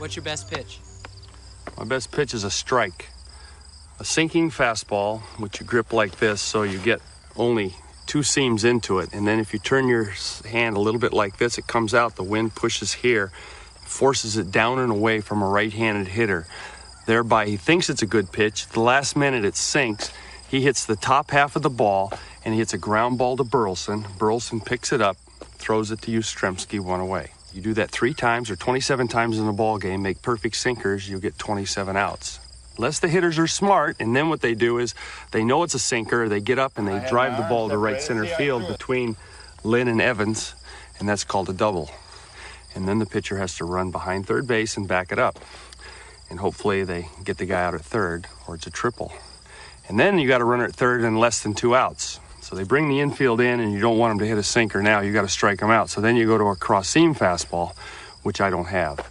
What's your best pitch? My best pitch is a strike. A sinking fastball, which you grip like this so you get only two seams into it. And then if you turn your hand a little bit like this, it comes out, the wind pushes here, forces it down and away from a right handed hitter. Thereby, he thinks it's a good pitch. The last minute it sinks. He hits the top half of the ball and he hits a ground ball to Burleson. Burleson picks it up, throws it to Yastrzemski one away. You do that three times or 27 times in a ball game, make perfect sinkers, you'll get 27 outs. Unless the hitters are smart, and then what they do is they know it's a sinker, they get up and they drive the ball to right center field between Lynn and Evans, and that's called a double. And then the pitcher has to run behind third base and back it up. And hopefully they get the guy out at third, or it's a triple. And then you got to run at third in less than two outs. So they bring the infield in, and you don't want them to hit a sinker now. You got to strike them out. So then you go to a cross seam fastball, which I don't have.